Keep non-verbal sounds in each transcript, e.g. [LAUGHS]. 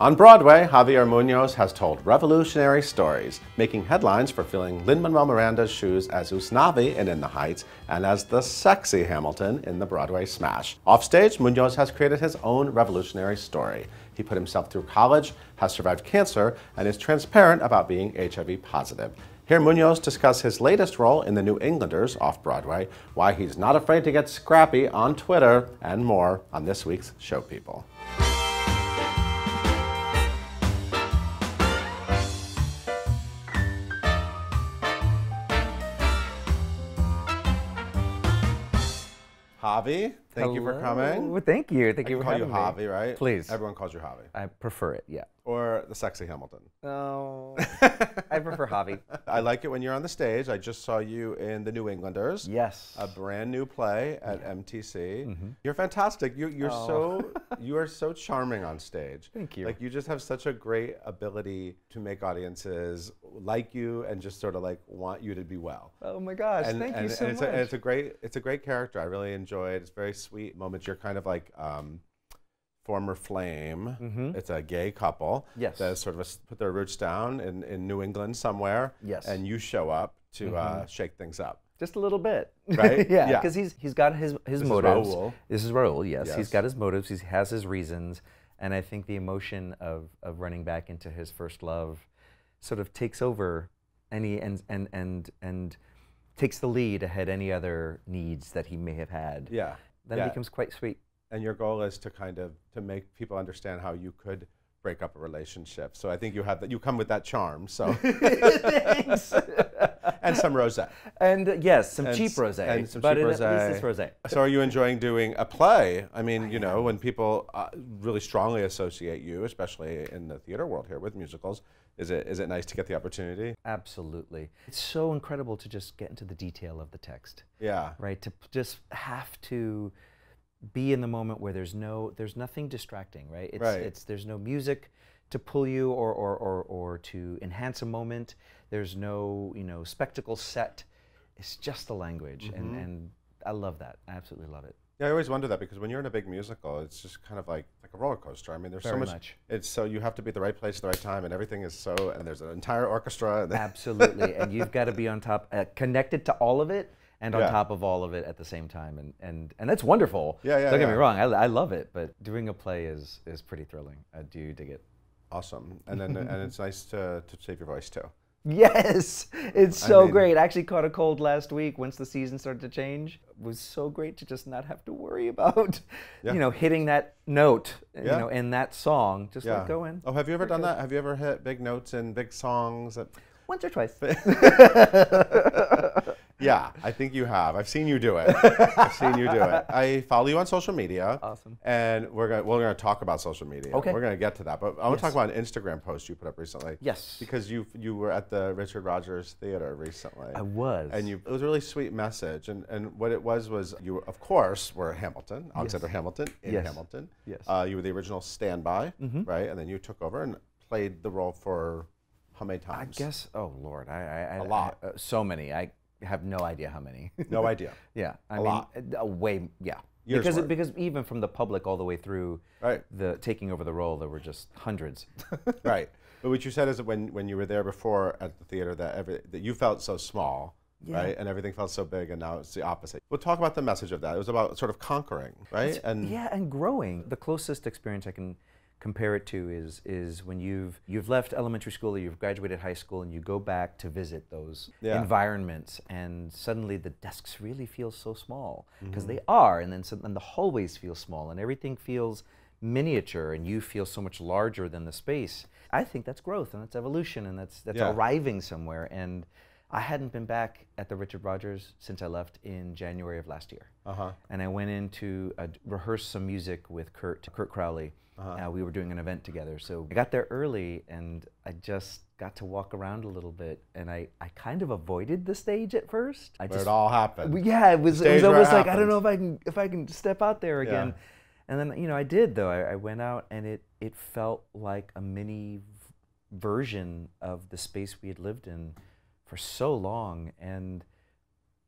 On Broadway, Javier Muñoz has told revolutionary stories, making headlines for filling Lin-Manuel Miranda's shoes as Usnavi in In the Heights and as the sexy Hamilton in the Broadway smash. Offstage, Muñoz has created his own revolutionary story. He put himself through college, has survived cancer, and is transparent about being HIV positive. Here, Muñoz discuss his latest role in The New Englanders off Broadway, why he's not afraid to get scrappy on Twitter, and more on this week's Show People. Javi, thank you for coming. Hello. Thank you. Thank I you for call you me. Javi, right? Please. Everyone calls you Javi. I prefer it. Yeah. Or the sexy Hamilton. Oh, I prefer Javi. [LAUGHS] I like it when you're on the stage. I just saw you in The New Englanders. Yes. A brand new play at MTC. Mm-hmm. You're fantastic. You, you're oh. so [LAUGHS] you are so charming on stage. Thank you. Like you just have such a great ability to make audiences like you and just sort of like want you to be well. Oh my gosh! and, thank and, you so and it's much. A, it's a great it's a great character. I really enjoy it. It's very sweet moments. You're kind of like um, former flame. It's a gay couple. Mm-hmm. Yes. That sort of s- put their roots down in, in New England somewhere. Yes. And you show up to uh, shake things up. Just a little bit, [LAUGHS] Right? yeah, Yeah. because he's he's got his his is motives. Raoul. This is Raul. Yes. Yes. he's got his motives. He has his reasons, and I think the emotion of of running back into his first love, sort of takes over any and and and and takes the lead ahead any other needs that he may have had. Yeah. Then yeah. it becomes quite sweet. and your goal is to kind of to make people understand how you could break up a relationship. So I think you have that. You come with that charm. So [LAUGHS] Thanks. [LAUGHS] and some rosé. and uh, yes, some And cheap rosé. and some but cheap at rosé. least rosé. So are you enjoying doing a play? I mean, you know, when people uh, really strongly associate you, especially in the theater world here with musicals, is it is it nice to get the opportunity? Absolutely. It's so incredible to just get into the detail of the text, Yeah. right? To p- just have to be in the moment where there's no, there's nothing distracting, right? It's, Right. it's there's no music to pull you or, or, or, or to enhance a moment. There's no, you know, spectacle set. It's just the language, and, Mm-hmm. and I love that. I absolutely love it. Yeah, I always wonder that because when you're in a big musical, it's just kind of like like a roller coaster. I mean, there's so much, much. It's so you have to be at the right place at the right time, and everything is so. And there's an entire orchestra. And Absolutely, [LAUGHS] and you've got to be on top, uh, connected to all of it, and on Yeah. top of all of it at the same time, and and and that's wonderful. Yeah, yeah, Don't get me wrong, I, I love it, but doing a play is is pretty thrilling. I do dig it. awesome. And then and it's nice to to save your voice too. Yes, it's so mean- great. I actually caught a cold last week once the season started to change. It was so great to just not have to worry [LAUGHS] about, Yeah. you know, hitting that note, Yeah. you know, in that song. Just Yeah. like go in. Oh, have you ever done that? Have you ever hit big notes in big songs? That, Once or twice. [LAUGHS] [LAUGHS] yeah, I think you have. I've seen you do it. I've seen you do it. I follow you on social media. Awesome. And we're gonna we're gonna talk about social media. Okay. We're gonna get to that, but I want to Yes. talk about an Instagram post you put up recently. Yes. Because you you were at the Richard Rodgers Theater recently. I was. And you it was a really sweet message, and and what it was was you of course were Hamilton, Alexander Hamilton in Yes. Hamilton. Yes. Uh, you were the original standby, Mm-hmm. right? And then you took over and played the role for how many times? I guess. Oh Lord, I, I, I A lot. I- uh, so many. I have no idea how many. [LAUGHS] No idea. yeah, I A mean, lot. uh, way. Yeah, Years because it, because even from the public all the way through Right. the taking over the role, there were just hundreds. [LAUGHS] right. But what you said is that when, when you were there before at the theater, that every that you felt so small, right, and everything felt so big, and now it's the opposite. We'll talk about the message of that. It was about sort of conquering, right? and yeah, and growing. The closest experience I can compare it to is is when you've you've left elementary school or you've graduated high school and you go back to visit those Yeah. environments and suddenly the desks really feel so small because Mm-hmm. they are and then so, and the hallways feel small and everything feels miniature and you feel so much larger than the space. I think that's growth and that's evolution and that's that's Yeah. arriving somewhere and I hadn't been back at the Richard Rodgers since I left in January of last year uh-huh. and I went in to uh, rehearse some music with Kurt, Kurt Crowley. Uh-huh. Uh, we were doing an event together, so I got there early, and I just got to walk around a little bit, and I, I kind of avoided the stage at first. I where just it all happened. yeah, it was, it was it almost like I don't know if I can if I can step out there Yeah. again. And then you know I did though. I, I went out and it it felt like a mini v- version of the space we had lived in for so long, and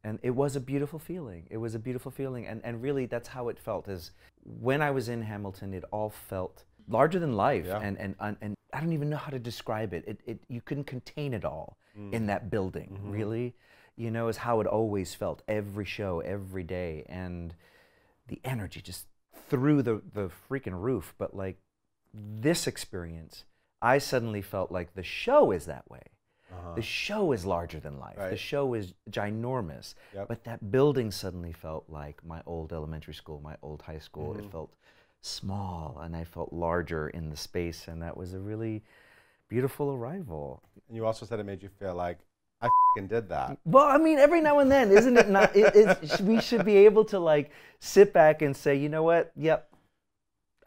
and it was a beautiful feeling. It was a beautiful feeling, and and really that's how it felt. Is when I was in Hamilton, it all felt larger than life, Yeah. and, and and and I don't even know how to describe it. It, it you couldn't contain it all Mm. in that building. Mm-hmm. Really, you know, is how it always felt every show, every day, and the energy just through the the freaking roof. But like this experience, I suddenly felt like the show is that way. The show is larger than life. The Uh-huh. Show is ginormous. Yep. But that building suddenly felt like my old elementary school, my old high school. Mm-hmm. It felt small and I felt larger in the space. And that was a really beautiful arrival. And you also said it made you feel like I fing did that. Well, I mean, every now and then, isn't it not? It, we should be able to like sit back and say, you know what? Yep,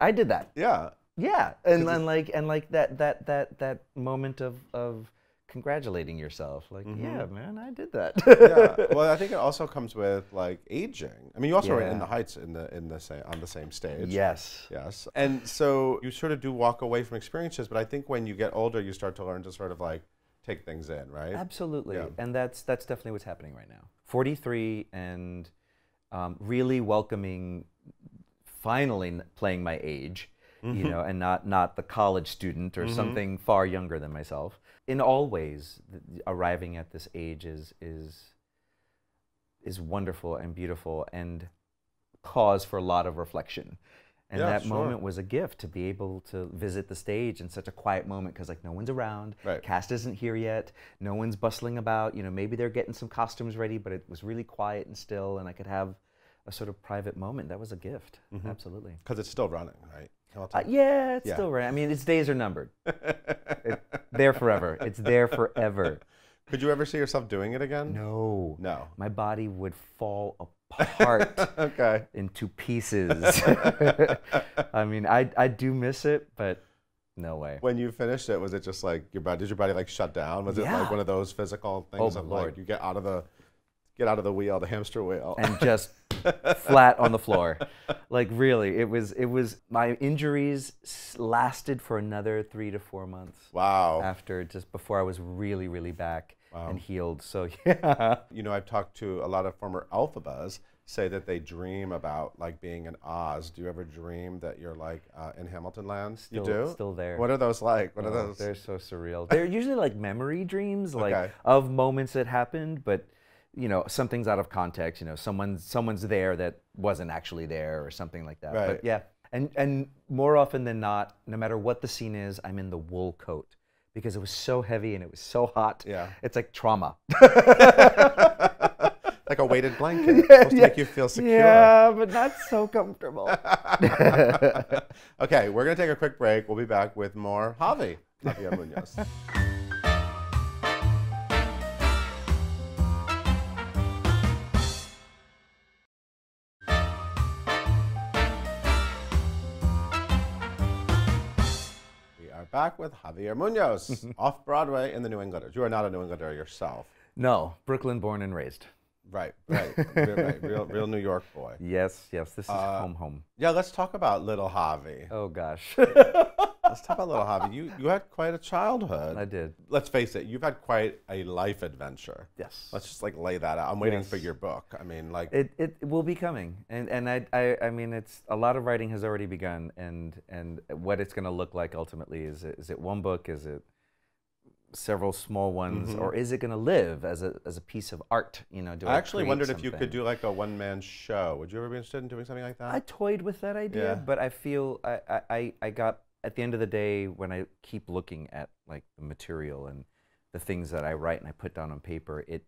I did that. Yeah. Yeah, and, and like and like that that that that moment of of congratulating yourself, like, Mm-hmm. yeah, man, I did that. yeah. [LAUGHS] Well, I think it also comes with like aging. I mean, you also were in the Heights in the in the same on the same stage. yes. Yes. And so you sort of do walk away from experiences, but I think when you get older, you start to learn to sort of like take things in, right? Absolutely, Yeah. and that's that's definitely what's happening right now. Forty three and um, really welcoming, finally n- playing my age, you know, and not not the college student or something far younger than myself. In all ways, arriving at this age is is is wonderful and beautiful and cause for a lot of reflection. And Yeah, that sure. moment was a gift to be able to visit the stage in such a quiet moment because like no one's around, Right. cast isn't here yet, no one's bustling about. You know, maybe they're getting some costumes ready, but it was really quiet and still, and I could have a sort of private moment. That was a gift, mm-hmm. absolutely. Because it's still running, right? Uh, yeah, it's Yeah. still right. I mean, its days are numbered. [LAUGHS] It- there forever. It's there forever. Could you ever see yourself doing it again? No, No. my body would fall apart. [LAUGHS] okay. into pieces. [LAUGHS] I mean, I, I do miss it, but no way. When you finished it, was it just like your body? Did your body like shut down? Was it like one of those physical Oh, things my of Lord. like you get out of the get out of the wheel, the hamster wheel? And [LAUGHS] just flat on the floor. Like really, it was it was my injuries lasted for another 3 to 4 months wow. after just before I was really really back Wow. and healed. So [LAUGHS] yeah. You know, I've talked to a lot of former Elphabas say that they dream about like being in Oz. Do you ever dream that you're like uh, in Hamilton Land? Still, you do? still there. What are those like? What are Oh, those? They're so surreal. They're usually like memory dreams, [LAUGHS] like Okay. of moments that happened, but you know, something's out of context. You know, someone's someone's there that wasn't actually there, or something like that. Right. But yeah, and and more often than not, no matter what the scene is, I'm in the wool coat because it was so heavy and it was so hot. Yeah. it's like trauma. [LAUGHS] [LAUGHS] like a weighted blanket. supposed to make you feel secure. Yeah, but not [LAUGHS] so comfortable. okay, we're going to take a quick break. We'll be back with more Javi, Javier Muñoz. Back with Javier Muñoz, [LAUGHS] off Broadway in the New Englanders. You are not a New Englander yourself. no, Brooklyn born and raised. Right, right, real, right, real, real New York boy. [LAUGHS] Yes, yes, this is Uh, home, home. Yeah, let's talk about little Javi. Oh gosh, [LAUGHS] Let's talk about little Javi. You, you had quite a childhood. I did. let's face it, you've had quite a life adventure. Yes. Let's just like lay that out. I'm waiting for your book. I mean, like, It, it will be coming, and and I, I I mean it's a lot of writing has already begun, and and what it's going to look like ultimately is it, is it one book, is it several small ones, Mm-hmm. or is it going to live as a as a piece of art? You know, do I, I actually wondered if you could do like a one man show. Would you ever be interested in doing something like that? I toyed with that idea, Yeah. but I feel I, I- I got at the end of the day when I keep looking at like the material and the things that I write and I put down on paper, it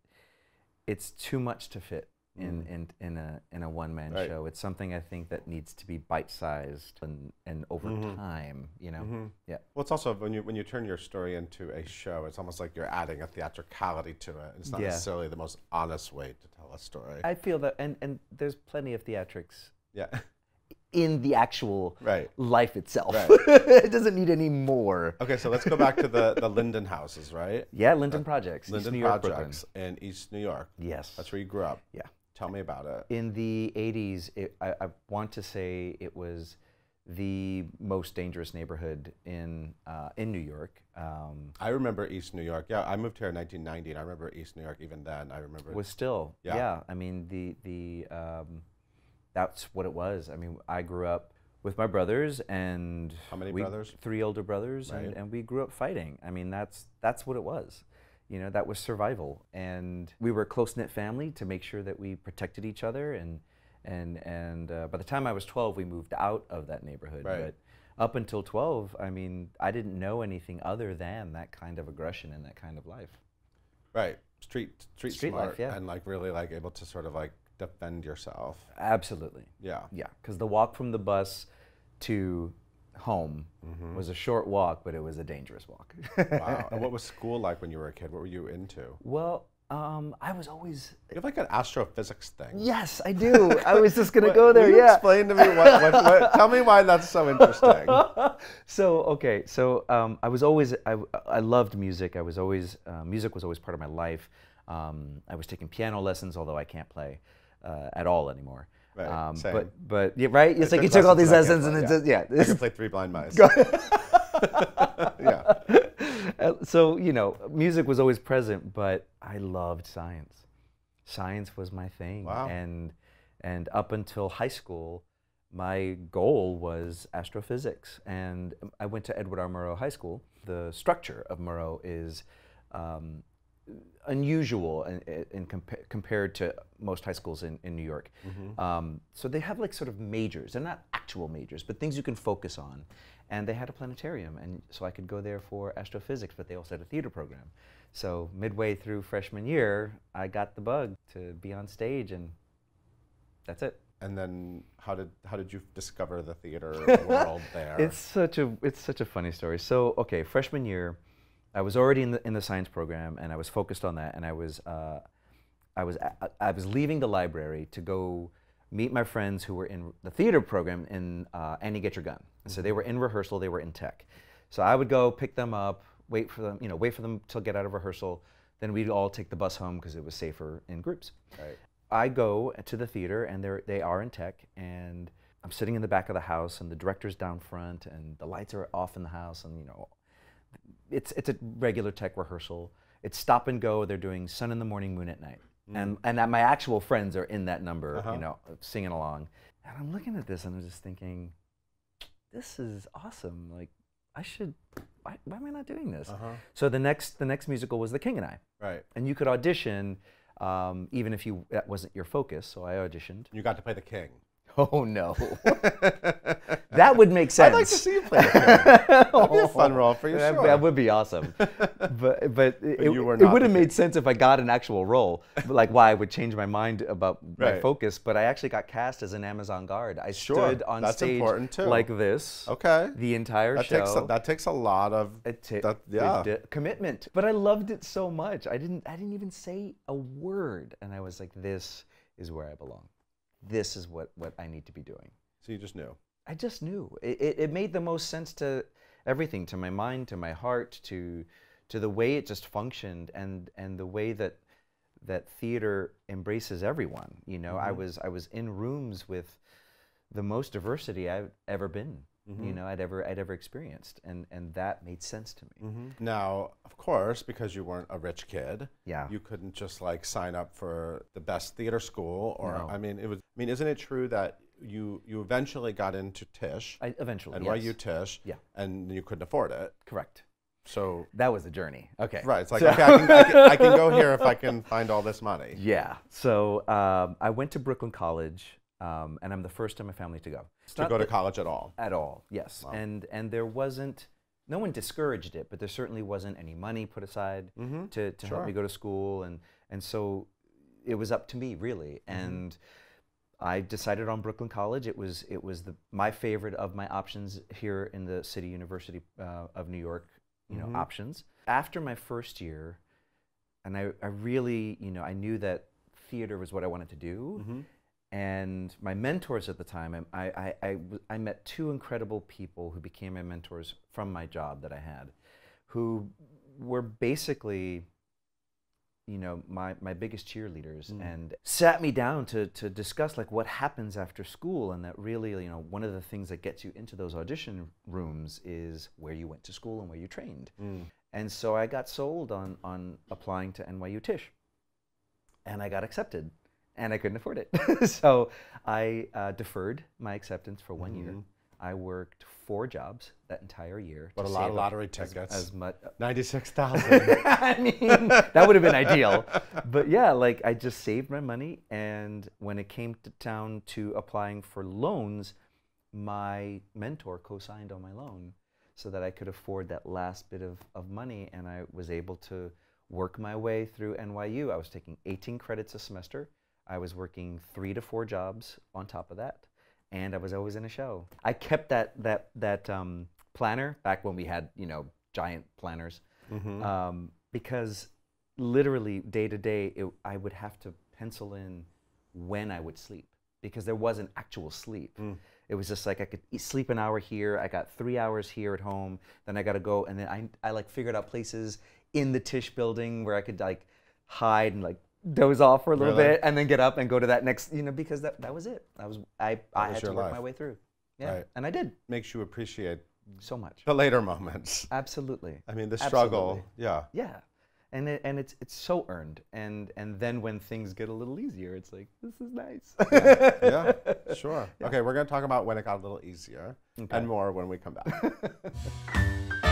it's too much to fit in in, in a in a one man Mm. Right. show. It's something I think that needs to be bite sized and, and over Mm-hmm. time, you know. Yeah. well, it's also when you when you turn your story into a show, it's almost like you're adding a theatricality to it. It's not Yeah. necessarily the most honest way to tell a story. I feel that and, and there's plenty of theatrics yeah, [LAUGHS] in the actual right. life itself. Right. [LAUGHS] it doesn't need any more. Okay, so let's go back to the the Linden houses, right? Yeah, Linden Projects. East Linden New York, Brooklyn. Projects in East New York. Yes. That's where you grew up. Yeah. Tell me about it. In the 80s, it, I, I want to say it was the most dangerous neighborhood in, uh, in New York. Um, I remember East New York. Yeah, I moved here in 1990, and I remember East New York even then. I remember. was still, Yeah. yeah. I mean, the, the, um, that's what it was. I mean, I grew up with my brothers and How many we- brothers? Three older brothers, Right. and, and we grew up fighting. I mean, that's that's what it was. You know, that was survival, and we were a close knit family to make sure that we protected each other. And and and uh, by the time I was 12, we moved out of that neighborhood. Right. But up until 12, I mean, I didn't know anything other than that kind of aggression and that kind of life. Right. Street street, Street smart life, yeah. and like really like able to sort of like defend yourself. Absolutely. Yeah. Yeah, because the walk from the bus to home Mm-hmm. was a short walk, but it was a dangerous walk. Wow. [LAUGHS] and what was school like when you were a kid? What were you into? well, um, I was always. You have like an astrophysics thing. Yes, I do. I was just gonna [LAUGHS] What- go there. Yeah. Explain to me what, what, what. [LAUGHS] Tell me why that's so interesting. so okay, so um, I was always I, I loved music. I was always uh, music was always part of my life. Um, I was taking piano lessons, although I can't play uh, at all anymore. Right, um, same. But but yeah, right. It's like you took all these lessons and I and it's play, yeah. I can play Three Blind Mice. [LAUGHS] yeah. [LAUGHS] Uh, so you know, music was always present, but I loved science. Science was my thing, Wow. and and up until high school, my goal was astrophysics. And I went to Edward R. Murrow High School. The structure of Murrow is um, unusual in, in compa- compared to most high schools in, in New York. Um, so they have like sort of majors. They're not actual majors, but things you can focus on. And they had a planetarium, and so I could go there for astrophysics, but they also had a theater program. So midway through freshman year, I got the bug to be on stage, and that's it. And then how did how did you discover the theater [LAUGHS] world there? It's such a it's such a funny story. So okay, freshman year, I was already in the in the science program, and I was focused on that. And I was uh, I was a- I was leaving the library to go meet my friends who were in the theater program in uh, Annie Get Your Gun. And So they were in rehearsal. They were in tech. So I would go pick them up, wait for them, you know, wait for them to get out of rehearsal. Then we'd all take the bus home because it was safer in groups. right. I go to the theater and they're, they are in tech and I'm sitting in the back of the house and the director's down front and the lights are off in the house and you know it's it's a regular tech rehearsal. It's stop and go. They're doing Sun in the Morning, Moon at Night. And and that my actual friends are in that number, Uh-huh. you know, singing along. And I'm looking at this and I'm just thinking, this is awesome. Like I should why, why am I not doing this? Uh-huh. So the next the next musical was The King and I Right. and you could audition um, even if you that wasn't your focus. So I auditioned. You got to play the king. [LAUGHS] Oh no, that would make sense. I'd like to see you play. That'd be a fun [LAUGHS] oh, role for you, That, sure. that would be awesome. [LAUGHS] but but it, you were it would have made sense if I got an actual role. Like why I would change my mind about my focus. But I actually got cast as an Amazon guard. I Sure, stood on that's stage important, too. like this Okay. the entire That show. takes a, that takes a lot of that, yeah. commitment. But I loved it so much. I didn't I didn't even say a word, and I was like, "This is where I belong. This is what what I need to be doing." So you just knew. I just knew it, it, it made the most sense to everything, to my mind, to my heart, to to the way it just functioned, and and the way that that theater embraces everyone. You know, I mm-hmm. was I was in rooms with the most diversity I've ever been. You know, I'd ever I'd ever experienced, and and that made sense to me. Now, of course, because you weren't a rich kid, Yeah. you couldn't just like sign up for the best theater school or No. I mean it was I mean isn't it true that you you eventually got into Tisch, I eventually NYU yes. Tisch, Yeah. and you couldn't afford it. correct. So That was a journey. Okay. right, it's like So- okay, I can, I, can, I can go here if I can find all this money. [LAUGHS] Yeah. So um, I went to Brooklyn College, um, and I'm the first in my family to go. It's To go to college at all. at all. Yes. And and there wasn't. No one discouraged it, but there certainly wasn't any money put aside Mhm. to, to Sure. help me go to school, and and so it was up to me really. And I decided on Brooklyn College. It was it was the my favorite of my options here in the City University uh, of New York. You know, options. After my first year, and I, I really you know I knew that theater was what I wanted to do. And my mentors at the time, I I I met two incredible people who became my mentors from my job that I had, who were basically, you know, my, my biggest cheerleaders hmm. and sat me down to, to discuss like what happens after school. And that really, you know, one of the things that gets you into those audition rooms is where you went to school and where you trained. Hmm. And so I got sold on, on applying to NYU Tisch. And I got accepted, and I couldn't afford it. [LAUGHS] [LAUGHS] so I uh, deferred my acceptance for one year. I worked four jobs that entire year. To a lot of lottery as- As, much. 96,000. [LAUGHS] I mean, that would have been ideal. But yeah, like I just saved my money, and when it came to town to applying for loans, my mentor co-signed on my loan so that I could afford that last bit of, of money, and I was able to work my way through NYU. I was taking 18 credits a semester. I was working three to four jobs on top of that, and I was always in a show. I kept that that that um, planner back when we had you know giant planners, um, because literally day to day it, I would have to pencil in when I would sleep because there wasn't actual sleep. It was just like I could sleep an hour here. I got three hours here at home. Then I got to go, and then I, I like figured out places in the Tisch building where I could like hide and like doze off for a little Really? bit, and then get up and go to that next, you know, because that, that was it. I was I I was had to work life. my way through. Yeah, Right. and I did Makes you appreciate so much. the later moments. Absolutely. I mean, the struggle. Absolutely. Yeah. Yeah. And it, and it's it's so earned. And and then when things get a little easier, it's like this is nice. Yeah, sure. [LAUGHS] Okay, we're going to talk about when it got a little easier Okay. and more when we come back. [LAUGHS]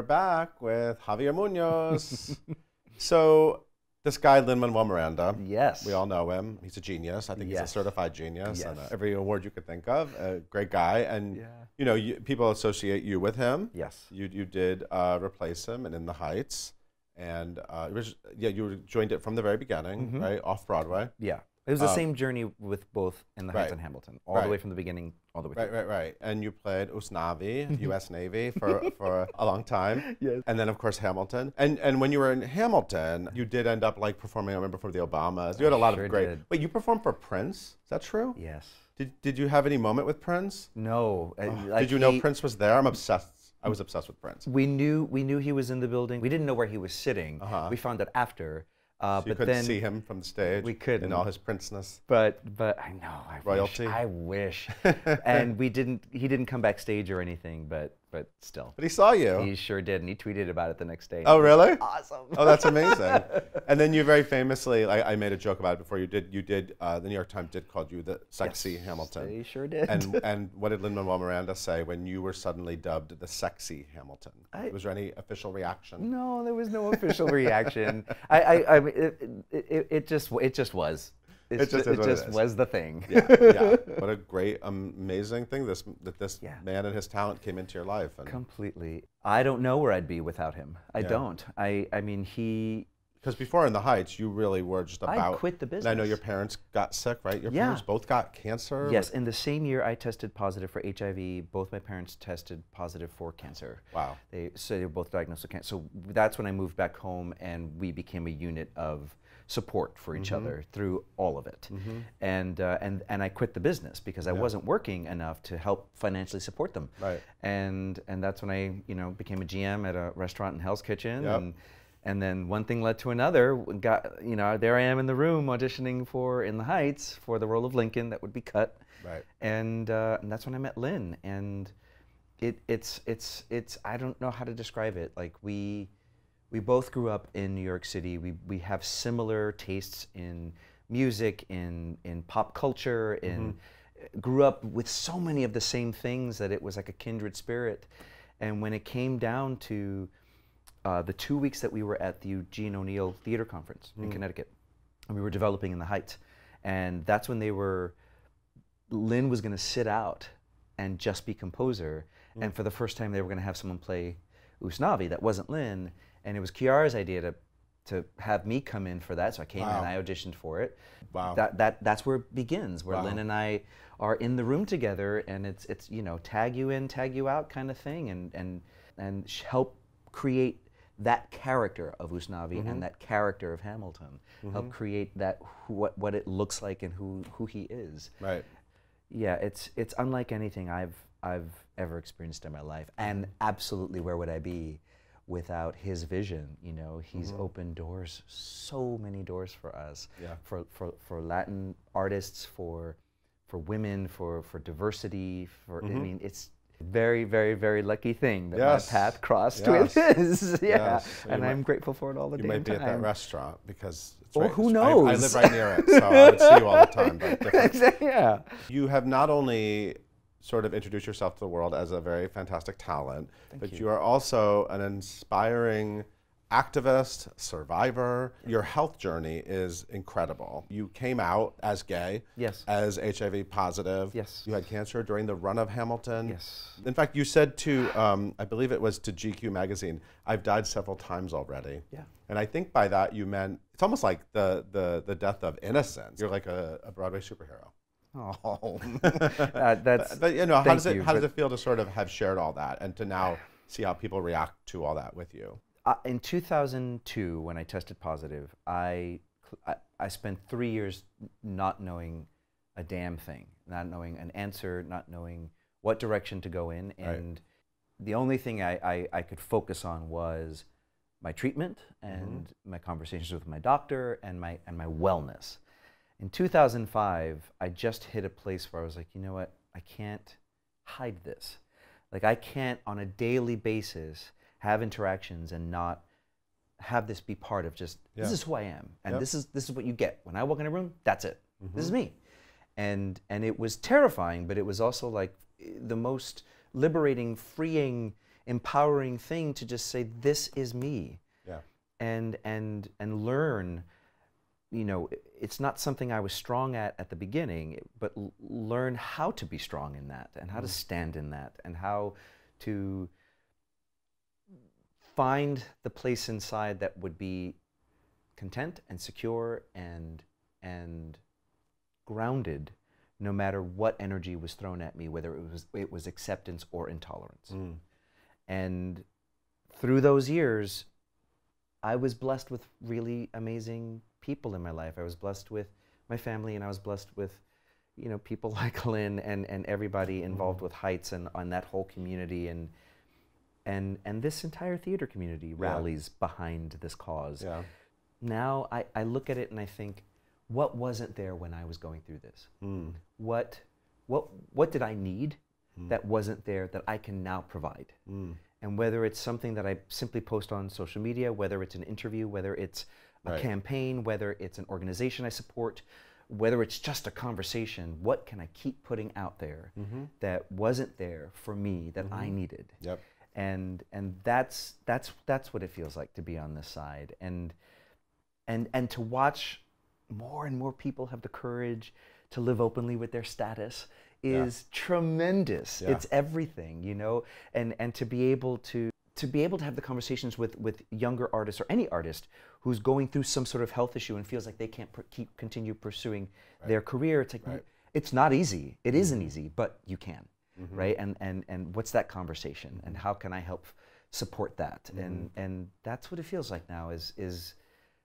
we're back with Javier Muñoz. [LAUGHS] so, this guy, Lin Manuel Miranda, yes. we all know him. He's a genius. I think he's a certified genius. And uh, Yes. every award you could think of. A great guy. And, Yeah. you know, you, people associate you with him. Yes. You, you did uh, replace him and In the Heights. And, uh, was, yeah, you joined it from the very beginning, Mm-hmm. right? Off Broadway. Yeah. It was the Um, same journey with both in the Heights right. and Hamilton, all the way from the beginning, all the way Right, through. right, right. And you played Usnavi, [LAUGHS] U.S. Navy, for, for a long time. [LAUGHS] Yes. And then, of course, Hamilton. And and when you were in Hamilton, you did end up like performing. I remember for the Obamas. You had a lot sure of great. did. Wait, you performed for Prince? Is that true? Yes. Did Did you have any moment with Prince? No. uh, did like you know he- Prince was there? I'm obsessed. I was obsessed with Prince. We knew we knew he was in the building. We didn't know where he was sitting. Uh-huh. We found out after. Uh, So you but couldn't then see him from the stage. we couldn't. in all his princeness. But but I know I Royalty. Wish, I wish. [LAUGHS] and we didn't. He didn't come backstage or anything. But but still, But he saw you. he sure did, and he tweeted about it the next day. oh, really? Awesome. Oh, that's amazing. [LAUGHS] and then you very famously, I, I made a joke about it before. You did. You did. Uh, the New York Times did call you the sexy Hamilton. He sure did. and [LAUGHS] and what did Lin Manuel Miranda say when you were suddenly dubbed the sexy Hamilton? I- was there any official reaction? no, there was no official reaction. I I, I mean, it, it, it just it just was. It's It just ju- it just is. was the thing. yeah, yeah. [LAUGHS] What a great, amazing thing this that this Yeah. man and his talent came into your life. And Completely. I don't know where I'd be without him. I Yeah. don't. I I mean he. because before in the Heights, you really were just about. I quit the And I know your parents got sick, right? Your Yeah. parents both got cancer. Yes, in the same year I tested positive for HIV. Both my parents tested positive for cancer. Wow. They so they were both diagnosed with cancer. So that's when I moved back home, and we became a unit of support for each Mm-hmm. other through all of it. And uh, and and I quit the business because I wasn't working enough to help financially support them. Right. And and that's when I you know became a GM at a restaurant in Hell's Kitchen. Yep. And, and then one thing led to another. Got you know there I am in the room auditioning for In the Heights for the role of Lincoln that would be cut Right. and, uh, and that's when I met Lin. And it, it's it's it's I don't know how to describe it. Like we we both grew up in New York City. We we have similar tastes in music, in in pop culture, in mm-hmm. grew up with so many of the same things that it was like a kindred spirit. And when it came down to uh, the two weeks that we were at the Eugene O'Neill Theater Conference in mm. Connecticut, and we were developing in the Heights, and that's when they were Lin was going to sit out and just be composer. And mm. for the first time, they were going to have someone play Usnavi that wasn't Lin. And it was Quiara's idea to, to have me come in for that. So I came Wow. in and I auditioned for it. Wow. That, that, that's where it begins, where Wow. Lin and I are in the room together and it's, it's you know, tag you in, tag you out kind of thing and, and, and sh- help create that character of Usnavi Mm-hmm. and that character of Hamilton. Help create that, what, what it looks like and who, who he is. Right. Yeah, it's it's unlike anything I've I've ever experienced in my life, and absolutely, where would I be without his vision? You know, he's mm-hmm. opened doors, so many doors for us, Yeah. for, for for Latin artists, for for women, for for diversity. For I mm-hmm. mean, it's Very, very, very lucky thing that Yes. my path crossed Yes. with his. [LAUGHS] yeah, Yes. And might- I'm grateful for it all the You might be time. at that restaurant because it's Or right, who knows? I- I, live right near it, so I would see you all the time. But. [LAUGHS] Yeah. You have not only sort of introduce yourself to the world as a very fantastic talent, but you. are also an inspiring activist, survivor. Your health journey is incredible. You came out as gay, Yes. as HIV positive. Yes. You had cancer during the run of Hamilton. Yes. In fact, you said to, um, I believe it was to GQ magazine, I've died several times already. Yeah. And I think by that you meant, it's almost like the, the, the death of innocence. You're like a, a Broadway superhero. Oh, [LAUGHS] uh, that's. But you know, how does it you, how does it feel to sort of have shared all that and to now see how people react to all that with you? Uh, in 2002, when I tested positive, I, I I spent three years not knowing a damn thing, not knowing an answer, not knowing what direction to go in, Right. and the only thing I, I, I could focus on was my treatment and my conversations with my doctor and my and my wellness. In 2005, I just hit a place where I was like, you know what, I can't hide this. Like I can't on a daily basis have interactions and not have this be part of just this is who I am and Yep. this is this is what you get when I walk in a room. That's it. This is mm-hmm. me, and and it was terrifying, but it was also like the most liberating, freeing, empowering thing to just say this is me Yeah. and and and learn you know it's not something i was strong at at the beginning but l- learn how to be strong in that and how to stand in that and how to find the place inside that would be content and secure and and grounded no matter what energy was thrown at me whether it was it was acceptance or intolerance Mm. and through those years, I was blessed with really amazing people in my life. I was blessed with my family, and I was blessed with, you know, people [LAUGHS] like Lin and, and everybody involved with Heights and on that whole community, and and and this entire theater community rallies behind this cause. Yeah. Now I, I look at it and I think, what wasn't there when I was going through this? Mm. What what what did I need that wasn't there that I can now provide? Mm. and whether it's something that I simply post on social media, whether it's an interview, whether it's a Right. campaign, whether it's an organization I support, whether it's just a conversation, what can I keep putting out there Mm-hmm. that wasn't there for me that I needed? Yep. And and that's that's that's what it feels like to be on this side. And and and to watch more and more people have the courage to live openly with their status Yeah. is tremendous. Yeah. It's everything, you know, and and to be able to to be able to have the conversations with with younger artists or any artist who's going through some sort of health issue and feels like they can't pr- keep continue pursuing their career. It's like Right. it's not easy. It isn't easy, but you can, right? And and and what's that conversation? And how can I help support that? And and that's what it feels like now is is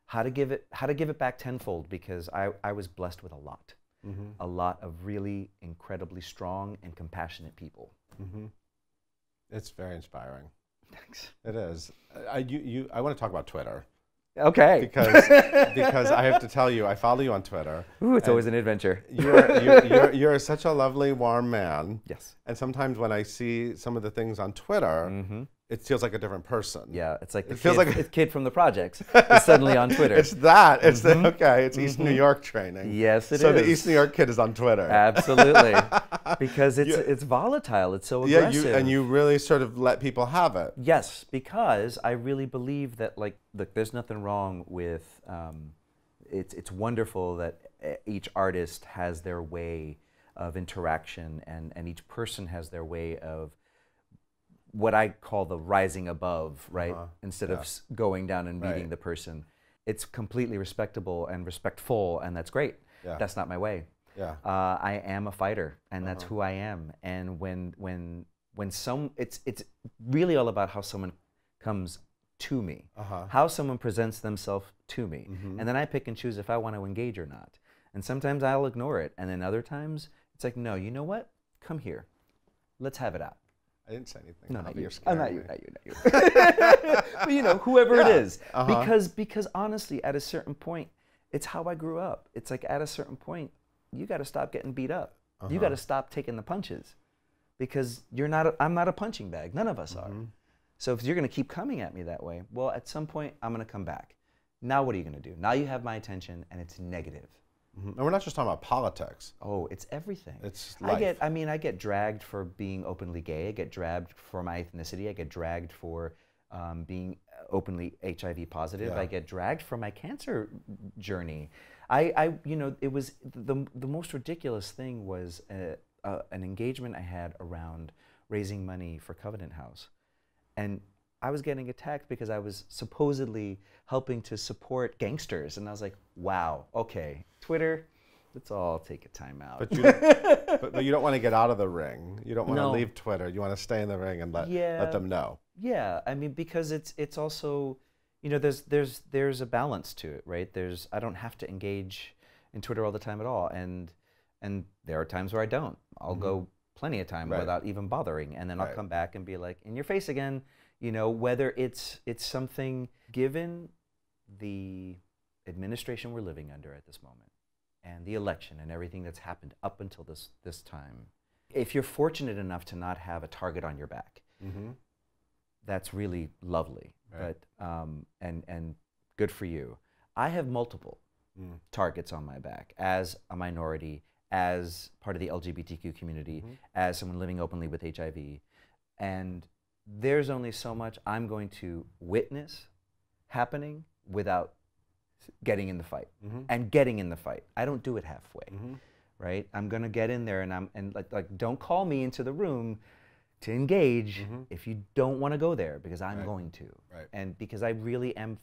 how to give it how to give it back tenfold because I I was blessed with a lot Mm-hmm. a lot of really incredibly strong and compassionate people. Mm-hmm. It's very inspiring. Thanks. It is. I, you, you, I want to talk about Twitter Okay. because because I have to tell you, I follow you on Twitter. Ooh, it's always an adventure. You're, you're, you're, you're such a lovely, warm man. [LAUGHS] Yes. And sometimes when I see some of the things on Twitter, Mm-hmm. It feels like a different person. Yeah, it's like the It feels kid, like- a kid from the projects [LAUGHS] is suddenly on Twitter. It's that. It's the, okay. It's East New York training. yes, it is. so the East New York kid is on Twitter. Absolutely, [LAUGHS] because it's You- it's volatile. It's so yeah, aggressive. you and you really sort of let people have it. Yes, because I really believe that like look, there's nothing wrong with. Um, it's it's wonderful that eh, each artist has their way of interaction, and and each person has their way of what I call the rising above, right? Uh-huh, Instead yeah. of going down and meeting Right. the person. It's completely respectable and respectful, and that's great. Yeah. That's not my way Yeah. uh, I am a fighter, and that's Uh-huh. who I am. And when when when some, it's it's really all about how someone comes to me, Uh-huh. how someone presents themselves to me, Mhm. and then I pick and choose if I want to engage or not. And sometimes I'll ignore it, and then other times it's like, no, you know what? Come here, let's have it out. I didn't say anything. No, not you. You're Oh, not you, not you, not you. [LAUGHS] but you know, whoever it Yeah, is, uh-huh. because because honestly, at a certain point, it's how I grew up. It's like at a certain point, you got to stop getting beat up. You Uh-huh. got to stop taking the punches. because you're not. A, I'm not a punching bag. None of us are. So if you're going to keep coming at me that way, well, at some point I'm going to come back. Now what are you going to do? Now you have my attention, and it's negative. Mhm. And we're not just talking about politics. Oh, it's everything. It's I get. I mean, I get dragged for being openly gay. I get dragged for my ethnicity. I get dragged for um, being openly HIV positive. Yeah. I get dragged for my cancer journey. I, I, you know, it was the the most ridiculous thing was uh uh an engagement I had around raising money for Covenant House, and I was getting attacked because I was supposedly helping to support gangsters, and I was like, wow, okay, Twitter. Let's all take a time out. But you, don't, [LAUGHS] but, but you don't want to get out of the ring. You don't want to No. leave Twitter. You want to stay in the ring and let, Yeah. let them know. Yeah, I mean because it's it's also, you know, there's there's there's a balance to it, right? There's I don't have to engage in Twitter all the time at all, and and there are times where I don't. I'll mm-hmm. go plenty of time. Right. without even bothering, and then I'll Right. come back and be like, in your face again. You know, whether it's it's something given the administration we're living under at this moment, and the election and everything that's happened up until this this time. If you're fortunate enough to not have a target on your back, Mm-hmm. that's really lovely. Right. But um, and and good for you. I have multiple Mm. targets on my back as a minority, as part of the LGBTQ community, Mhm. as someone living openly with HIV, and there's only so much I'm going to witness happening without getting in the fight Mhm. and getting in the fight. I don't do it halfway Mhm. right? I'm gonna get in there and I'm and like like don't call me into the room to engage Mhm. if you don't want to go there because I'm Right. going to, Right. and because I really am.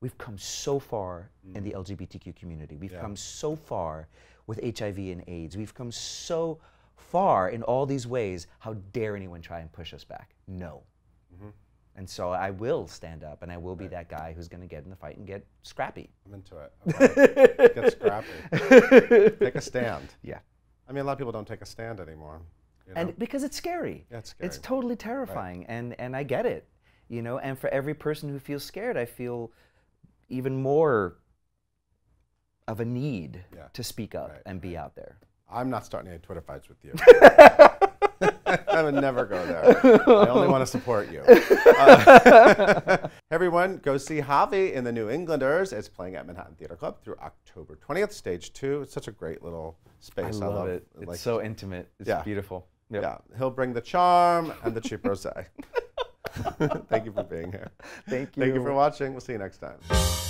We've come so far in the LGBTQ community. We've Mm. Yeah. come so far with HIV and AIDS. We've come so far in all these ways. How dare anyone try and push us back? No. Mhm. And so I will stand up and I will be that guy who's going to get in the fight and get scrappy. I'm into it. Okay. Get scrappy. [LAUGHS] Take a stand. Yeah. I mean, a lot of people don't take a stand anymore. you know? and because it's scary. Yeah, it's It's totally terrifying, and and I get it, you know. And for every person who feels scared, I feel even more of a need Yeah. to speak up Right, and be out there. I'm not starting any Twitter fights with you. [LAUGHS] I would never go there. I only want to support you. Uh, [LAUGHS] everyone, go see Javi in the New Englanders. It's playing at Manhattan Theater Club through October 20th, stage two. It's such a great little space. I love it. It's so intimate. It's Yeah. beautiful. Yep. Yeah, he'll bring the charm and the cheap rosé. [LAUGHS] Thank you for being here. Thank you. Thank you for watching. We'll see you next time.